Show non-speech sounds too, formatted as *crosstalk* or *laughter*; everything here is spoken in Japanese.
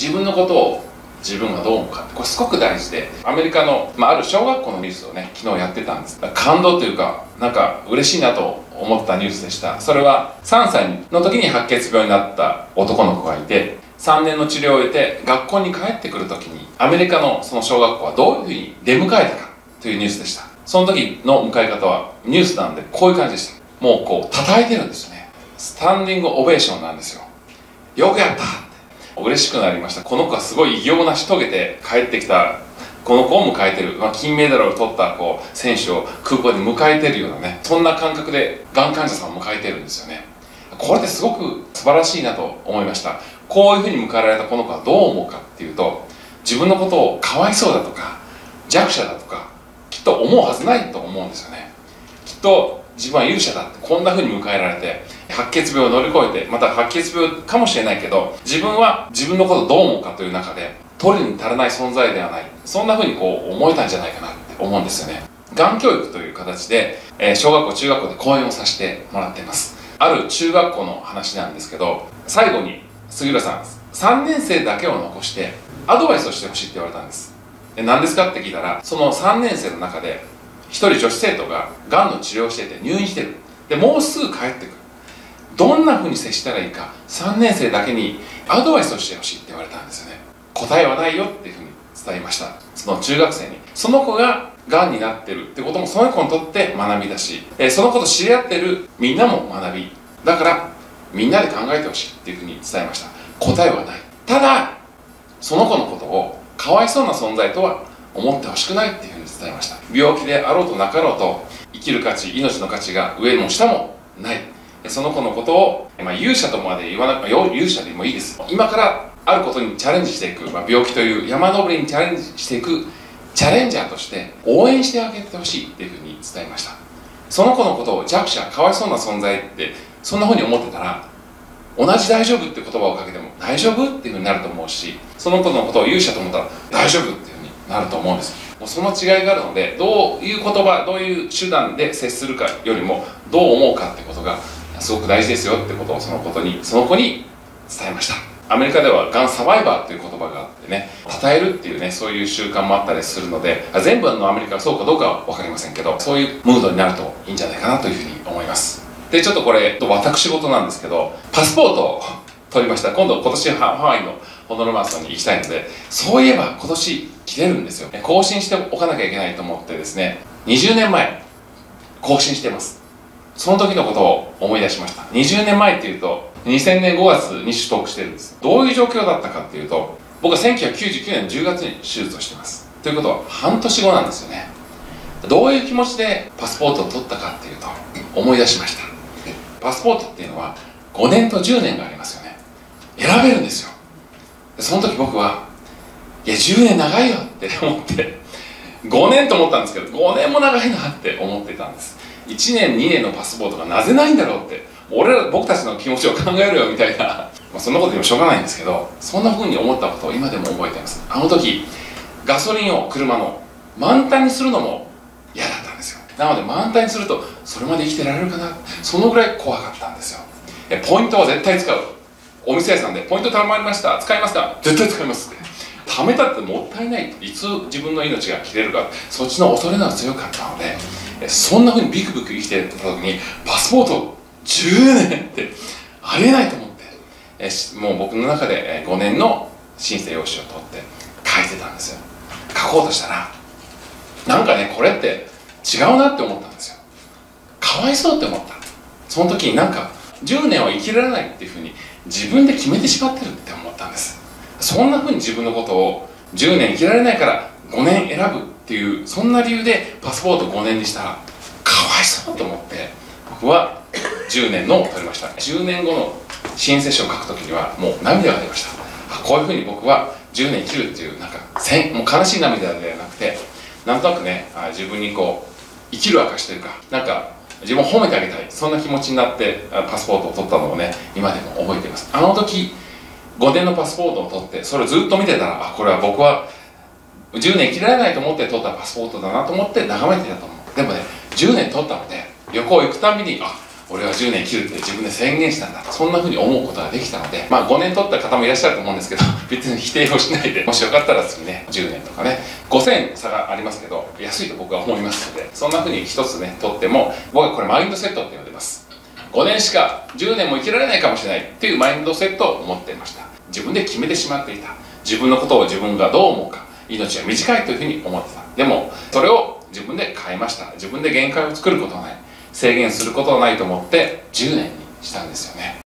自分のことを自分がどう思うかってこれすごく大事でアメリカの、まあ、ある小学校のニュースをね昨日やってたんです。感動というかなんか嬉しいなと思ったニュースでした。それは3歳の時に白血病になった男の子がいて3年の治療を終えて学校に帰ってくる時にアメリカのその小学校はどういうふうに出迎えたかというニュースでした。その時の迎え方はニュースなんでこういう感じでした。もうこう叩いてるんですね。スタンディングオベーションなんですよ。よくやった嬉しくなりました。この子はすごい偉業を成し遂げて帰ってきた。この子を迎えてる、まあ、金メダルを取ったこう選手を空港で迎えてるようなね。そんな感覚でがん患者さんを迎えてるんですよね。これってすごく素晴らしいなと思いました。こういうふうに迎えられたこの子はどう思うかっていうと自分のことをかわいそうだとか弱者だとかきっと思うはずないと思うんですよね。きっと自分は勇者だってこんなふうに迎えられて白血病を乗り越えてまた白血病かもしれないけど自分は自分のことどう思うかという中で取るに足らない存在ではない。そんなふうにこう思えたんじゃないかなって思うんですよね。がん教育という形で、え、小学校中学校で講演をさせてもらっています。ある中学校の話なんですけど最後に杉浦さん3年生だけを残してアドバイスをしてほしいって言われたんです。で何ですかって聞いたらその3年生の中で1人女子生徒ががんの治療をしてて入院してる。でもうすぐ帰ってくる。どんなふうに接したらいいか3年生だけにアドバイスをしてほしいって言われたんですよね。答えはないよっていうふうに伝えました。その中学生に。その子ががんになってるってこともその子にとって学びだし、えその子と知り合ってるみんなも学び。だからみんなで考えてほしいっていうふうに伝えました。答えはない。ただその子のことをかわいそうな存在とは思ってほしくないっていうふうに伝えました。病気であろうとなかろうと生きる価値命の価値が上も下もない。その子のことを、まあ、勇者とまで言わなくて勇者でもいいです。今からあることにチャレンジしていく、まあ、病気という山登りにチャレンジしていく。チャレンジャーとして応援してあげてほしいっていうふうに伝えました。その子のことを弱者かわいそうな存在ってそんなふうに思ってたら同じ大丈夫って言葉をかけても大丈夫っていうふうになると思うしその子のことを勇者と思ったら大丈夫。なると思うんです。もうその違いがあるのでどういう言葉どういう手段で接するかよりもどう思うかってことがすごく大事ですよってことをそのことにその子に伝えました。アメリカではがんサバイバーという言葉があってね称えるっていうねそういう習慣もあったりするので全部のアメリカがそうかどうかは分かりませんけどそういうムードになるといいんじゃないかなというふうに思います。でちょっとこれ私事なんですけどパスポートを取りました。今度今年ハワイのホノルマラソンに行きたいのでそういえば今年来てるんですよ。更新しておかなきゃいけないと思ってですね20年前更新してます。その時のことを思い出しました。20年前っていうと2000年5月に取得してるんです。どういう状況だったかっていうと僕は1999年10月に手術をしてます。ということは半年後なんですよね。どういう気持ちでパスポートを取ったかっていうと思い出しました。パスポートっていうのは5年と10年がありますよね。選べるんですよ。その時僕はいや10年長いよって *laughs* 思って5年と思ったんですけど5年も長いなって思ってたんです。1年2年のパスポートがなぜないんだろうって俺ら僕たちの気持ちを考えるよみたいな、*laughs* まあ、そんなことでもしょうがないんですけどそんなふうに思ったことを今でも覚えてます。あの時ガソリンを車の満タンにするのも嫌だったんですよ。なので満タンにするとそれまで生きてられるかなそのぐらい怖かったんですよ。ポイントは絶対使う。お店屋さんでポイント貯まりました。使いますか？絶対使います貯めたってもったいない。いつ自分の命が切れるか。そっちの恐れが強かったのでそんなふうにビクビク生きてた時にパスポート10年ってありえないと思ってもう僕の中で5年の申請用紙を取って書いてたんですよ。書こうとしたらなんかねこれって違うなって思ったんですよ。かわいそうって思った。その時になんか10年は生きられないっていうふうに自分で決めてしまってるって思ったんです。そんなふうに自分のことを10年生きられないから5年選ぶっていうそんな理由でパスポート5年にしたらかわいそうと思って僕は10年のを取りました。10年後の申請書を書くときにはもう涙が出ました。こういうふうに僕は10年生きるっていうなんかせんもう悲しい涙ではなくてなんとなくね自分にこう生きる証というかなんか自分を褒めてあげたい。そんな気持ちになってパスポートを取ったのをね今でも覚えています。あの時5年のパスポートを取ってそれをずっと見てたらあこれは僕は10年生きられないと思って取ったパスポートだなと思って眺めてたと思う。でもね10年取ったので旅行行くたびにあ俺は10年生きるって自分で宣言したんだそんな風に思うことができたのでまあ5年取った方もいらっしゃると思うんですけど別に否定をしないでもしよかったら次ね10年とかね5000差がありますけど安いと僕は思いますのでそんな風に一つね取っても僕はこれマインドセットって呼んでます。5年しか10年も生きられないかもしれないっていうマインドセットを持っていました。自分で決めてしまっていた。自分のことを自分がどう思うか命は短いというふうに思ってた。でもそれを自分で変えました。自分で限界を作ることはない。制限することはないと思って10年にしたんですよね。